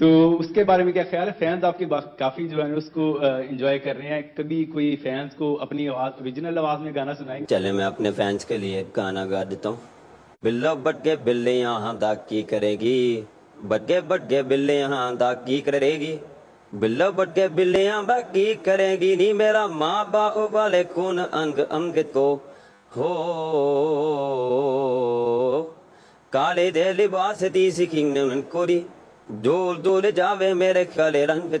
तो उसके बारे में क्या ख्याल है? फैंस आपकी काफ़ी जो है उसको एंजॉय कर रहे हैं। कभी कोई फैंस को अपनी आवाज़ ओरिजिनल आवाज़ में गाना सुनाएँगे? चले, मैं अपने फैंस के लिए गाना गा देता हूँ। बिल्लो बट के बिल्ली यहाँ दाग की करेगी। बट के बट के बिल्ली यहाँ दाग की करेगी। बिल्लो बट के बिल्ली यहाँ दाग की करेगी। नी मेरा माँ बाप वाले खून अंग अंग को। हो, काले दे लिबास दी सिखिंग कोरी दूर दूर जावे मेरे काले रंग तो